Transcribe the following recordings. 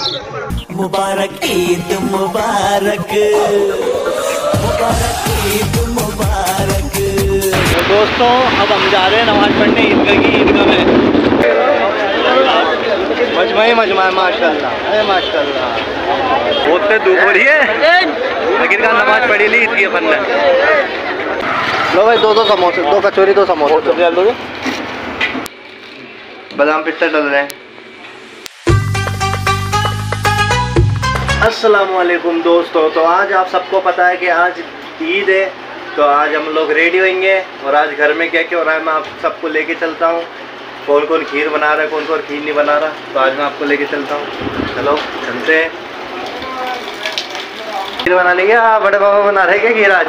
मुबारक ईद मुबारक। मुबारक ईद मुबारक। तो दोस्तों अब हम जा रहे हैं नमाज़ पढ़ने ईदगाह की ईदगाह में। मजमा ही मजमा है माशाल्लाह। अरे माशाल्लाह। बहुत तेज धूप हो रही है। लेकिन कहा नमाज़ पढ़ी ली ईद की अपन ने। लो भाई दो दो समोसे दो कचौरी दो समोसे। बादाम पिस्ता डल रहे हैं। अस्सलाम वालेकुम दोस्तों तो आज आप सबको पता है कि आज ईद है तो आज हम लोग रेडी होंगे और आज घर में क्या क्या हो रहा है मैं आप सबको लेके चलता हूँ। कौन कौन खीर बना रहा है कौन कौन खीर नहीं बना रहा तो आज मैं आपको लेके चलता हूँ। चलो चलते हैं। खीर बना लेंगे? हाँ बड़े बाबा बना रहे क्या खीर आज?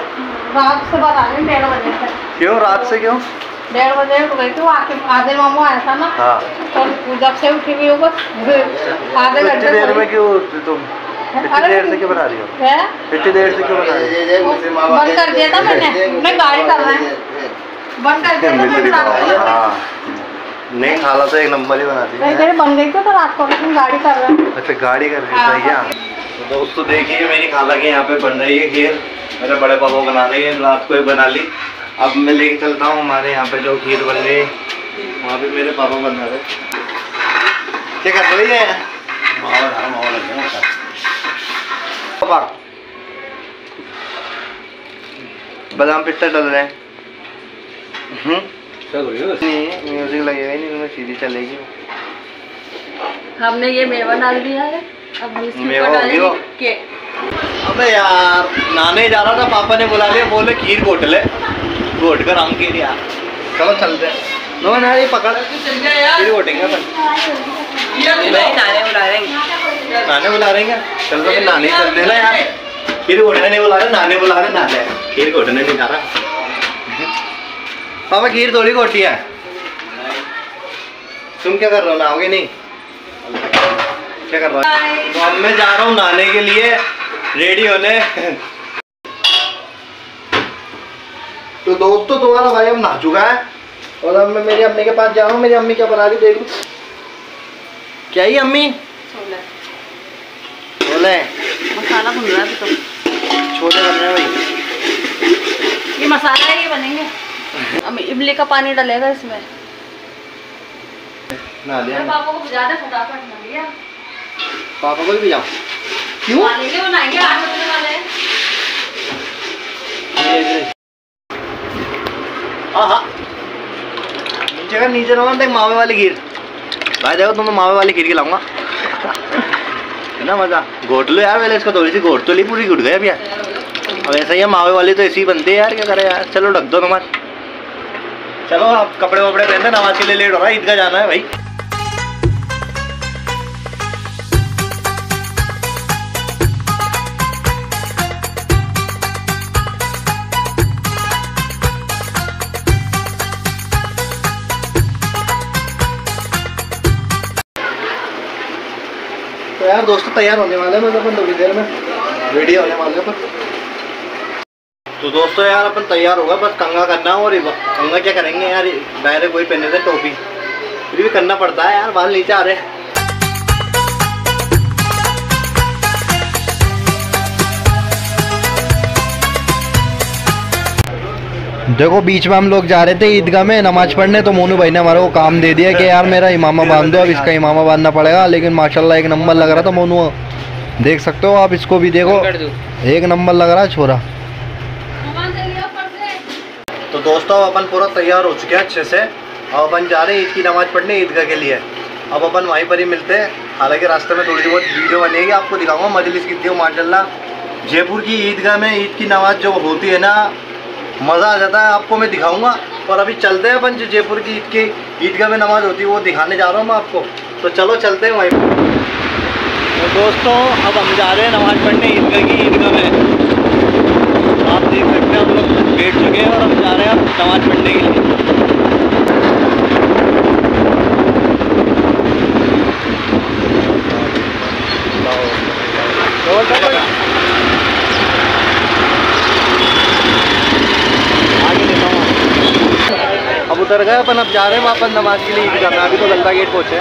रात से बता रहे डेढ़ बजे क्यों रात से क्यों? डेढ़ बजे उठ गई थी आके आधे मामू आया था ना हाँ। तो जब से उठी हुई हूँ बस आधे घंटे देर में क्यों तुम? इतनी देर से क्यों बना रही हो? इतनी देर से क्यों बना रही हो? बंद कर दिया था मैंने। मैं गाड़ी कर रहा है। बंद कर दिया था हाँ। नहीं खाला तो एक नंबर ही बना दी। तेरे बन गई थी तो रात को? गाड़ी कर रहा है। अच्छा गाड़ी कर रही हाँ, है। क्या हाँ। तो दोस्तों देखिए मेरी खाला के यहाँ पे बन रही है खीर। मेरे बड़े पापा बना रहे है रात को ही बना ली। अब मैं लेके चलता हूँ हमारे यहाँ पे जो खीर बन रही है वहाँ पे मेरे पापा बना रहे क्या कर रही है। पापा बादाम पिस्ता डल रहे हैं। हम्म? नहीं म्यूज़िक लगेगा ही नहीं सीधी चलेगी। हमने ये मेवा डाल दिया है। अब हम इसके मेवा ऊपर डालेंगे के अबे यार नाने जा रहा था पापा ने बुला लिया बोले खीर घोट ले। घोट कर हम खीर यार। चलो चलते हैं। नो ना ये पकड़। खीर घोटेंगे अपन। नाने बुला रहे हैं। नाने बुला रहे हैं चल तो फिर नाने ही चलते ना यार। घोटने नहीं बुला रहे नाने बुला रहे नाने खीर घोटने नहीं जा रहा। पापा खीर थोड़ी घोटी है। तुम क्या कर रहे हो? नहाओगे नहीं? क्या कर रहा है? तो अब मैं जा रहा हूँ नहाने के लिए। रेडी होने। तो दोस्तों तुम्हारा भाई अब नहा चुका है। और अब मैं मेरी अम्मी के पास जा रहा हूँ। मेरी अम्मी क्या बना रही देख लूँ। क्या ही अम्मी? बोले मसाला भून रहा है तो। छोटे कर रहे हैं भाई। ये मसाला है ये बनेंगे। अब इमली का पानी डलेगा इसमें। नहा लिया। पापा को बुझा दे फटाफट ना लिया पापा को भी जाओ क्यों? पानी बनाएँगे आठ बजने वाले आहा। नीचे का नीचे रहो देख मावे वाली खीर। भाई देखो तुम्हें मावे वाली खीर खिलाऊँगा। ना मज़ा। घोट लो यार, पहले इसको थोड़ी सी घोट तो ली पूरी घुट गए अब यार। अब ऐसा ही है, मावे वाली तो ऐसी ही बनती यार, क्या करे यार? चलो ढक दो नमाज़। चलो आप कपड़े वपड़े पहनते नमाज़ के लिए लेट हो रहा है ईदगाह जाना है भाई। यार, दोस्तों तैयार होने वाले हैं मतलब थोड़ी देर में रेडी होने वाले हैं अपन। तो दोस्तों यार, अपन तैयार होगा बस कंगा करना और कंगा क्या करेंगे यार डायरेक्ट वही पहने थे टोपी। फिर भी करना पड़ता है यार बाहर नीचे आ रहे हैं। देखो बीच में हम लोग जा रहे थे ईदगाह में नमाज़ पढ़ने तो मोनू भाई ने हमारे को काम दे दिया कि यार मेरा इमामा बाँध दो अब इसका इमामा बांधना पड़ेगा लेकिन माशाल्लाह एक नंबर लग रहा था मोनू। देख सकते हो आप इसको भी देखो। एक नंबर लग रहा है छोरा। तो दोस्तों अब अपन पूरा तैयार हो चुके हैं अच्छे से। अब अपन जा रहे हैं ईद की नमाज़ पढ़ने ईदगाह के लिए। अब अपन वहीं पर ही मिलते हैं। हालाँकि रास्ते में थोड़ी बहुत वीडियो बनेगी आपको दिखाऊँगा। मजलिस कितनी हो माशाल्लाह। जयपुर की ईदगाह में ईद की नमाज़ जो होती है ना मज़ा आ जाता है, आपको मैं दिखाऊँगा। और अभी चलते हैं अपन जो जयपुर की ईद की, ईदगाह में नमाज़ होती है, वो दिखाने जा रहा हूँ मैं आपको। तो चलो चलते हैं वहीं पर। तो दोस्तों, अब हम जा रहे हैं नमाज़ पढ़ने ईदगाह में आप देख सकते हैं हम लोग बैठ चुके हैं और हम जा रहे हैं अब नमाज़ पढ़ने के लिए आगे देता हूँ अब उतर गए अपन, अब जा रहे हैं वापस नमाज़ के लिए ईदगाह में अभी तो गंदा गेट पहुँचे।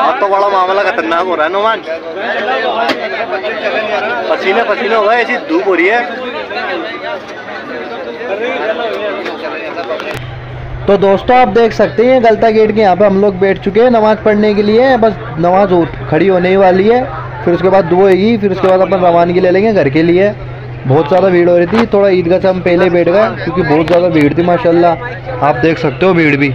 आज तो बड़ा मामला खतरनाक हो रहा है, नुमान। पसीने पसीने हो गए, ऐसी धूप हो रही है। तो दोस्तों, आप देख सकते हैं गलता गेट के यहाँ पे हम लोग बैठ चुके हैं नमाज़ पढ़ने के लिए। बस नमाज़ खड़ी होने ही वाली है। फिर उसके बाद दुआएगी फिर उसके बाद अपन रवानगी ले लेंगे घर के लिए। बहुत ज़्यादा भीड़ हो रही थी, थोड़ा ईदगाह से हम पहले बैठ गए, क्योंकि बहुत ज़्यादा भीड़ थी, माशाल्लाह। आप देख सकते हो भीड़ भी।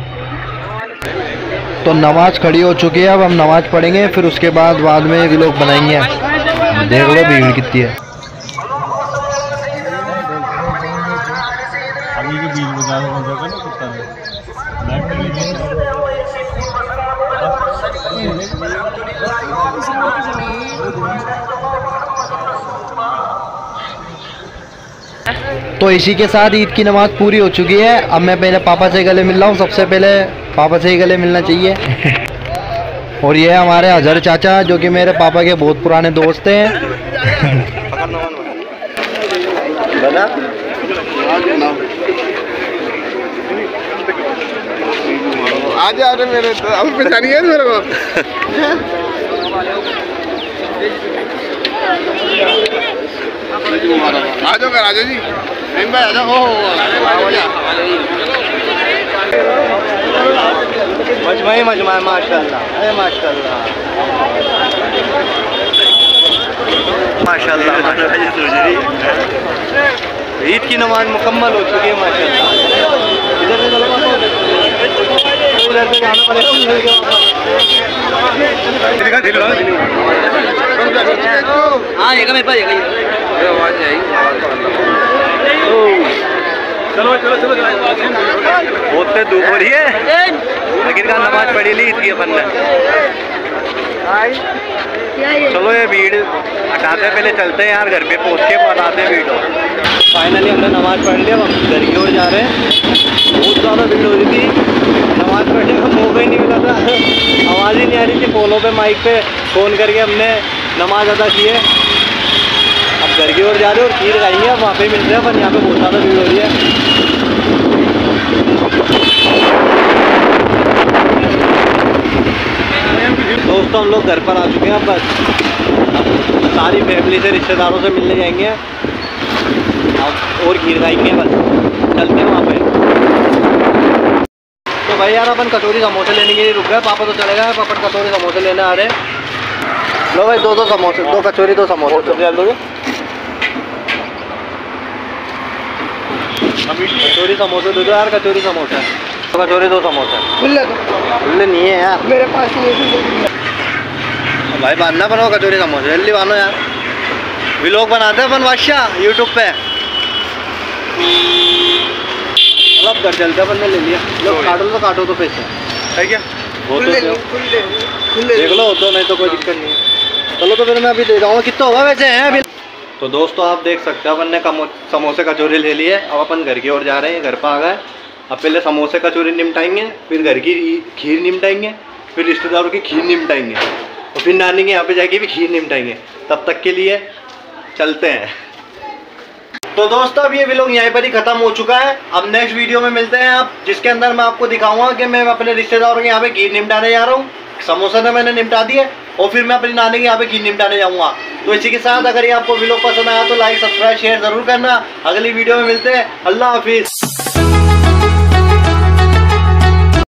तो नमाज़ खड़ी हो चुकी है, अब हम नमाज़ पढ़ेंगे, फिर उसके बाद बाद में लोग बनाएँगे। देख लो भीड़ कितनी है अभी के बीच में ज़्यादा मज़ा कर ना कुत्ता ने लाइट कर लीजिए तो इसी के साथ ईद की नमाज़ पूरी हो चुकी है। अब मैं पहले पापा से गले मिल रहा हूँ। सबसे पहले पापा से ही गले मिलना चाहिए। और ये हमारे अजहर चाचा जो कि मेरे पापा के बहुत पुराने दोस्त हैं। आज आ रहे मेरे तो अब पहचानी है मेरे को। आ जाओ कर आ जाओ जी नहीं भाई आ जाओ मजमा ही। मजमा है माशाल्लाह। अरे, माशाल्लाह। माशाल्लाह माशाल्लाह। ईद की नमाज़ मुकम्मल हो चुकी है, माशाल्लाह। इधर चलो चलो चलो बहुत धूप लेकिन का नमाज़ पढ़ी ली की अपन ने चलो ये भीड़ हटाते पहले चलते हैं यार घर पे पहुँच के बनाते हैं वीडियो फाइनली हमने नमाज़ पढ़ लिया अब हम घर की ओर जा रहे हैं बहुत ज़्यादा भीड़ हो रही थी नमाज़ पढ़ने का मौका ही नहीं मिला था आवाज़ रही फ़ोनों पे माइक पे फ़ोन करके हमने नमाज़ अदा की है। अब घर की ओर जा रहे हैं और खीर खाएँगे अब वहाँ पे मिलते हैं, अपन यहाँ पे बहुत ज़्यादा भीड़ हो रही है। दोस्तों, हम लोग घर पर आ चुके हैं बस सारी फैमिली से, रिश्तेदारों से मिलने जाएँगे। और खीर खाएँगे, बस। चलते भाई यार अपन कचौरी समोसे लेने के लिए रुक गए पापा तो चले गए अपन कचौरी समोसे लेने आ रहे लो भाई दो दो समोसे दो कचौरी दो समोसे। दो कचौरी समोसे दे दो यार कचौरी समोसे। कचौरी दो समोसे। खुले नहीं है यार। मेरे पास नहीं भाई बांधना बनो कचौरी समोसे जल्दी बांधो यार। व्लॉग बनाते हैं अपन बादशाह यूट्यूब पे। चलो अब घर चलते हैं अपन ले लिया। लो काटो तो काटो तो पैसे। है क्या? वो तो दो। देख लो तो नहीं तो कोई दिक्कत नहीं है। चलो तो फिर मैं अभी दे जाऊँगा। कितना होगा वैसे हैं अभी? तो दोस्तों आप देख सकते हो अपन ने समोसे कचौरी ले लिए अब अपन घर की ओर जा रहे हैं घर पर आ गए। अब पहले समोसे कचौरी निपटाएँगे फिर घर की खीर निपटाएँगे फिर रिश्तेदारों की खीर निपटाएँगे। और फिर नानी के यहाँ पे जाके भी खीर निपटाएँगे। तब तक के लिए चलते हैं। तो दोस्तों, अब ये व्लॉग यहीं पर ही खत्म हो चुका है। अब नेक्स्ट वीडियो में मिलते हैं आप, जिसके अंदर मैं आपको दिखाऊँगा कि मैं अपने रिश्तेदारों के यहाँ पे घीर निपटाने जा रहा हूँ। समोसा ने मैंने निपटा दिया और फिर मैं अपनी नानी के यहाँ पे घीर निपटाने जाऊँगा। तो इसी के साथ अगर ये आपको व्लॉग पसंद आया तो लाइक सब्सक्राइब शेयर ज़रूर करना। अगली वीडियो में मिलते हैं। अल्लाह हाफिज़।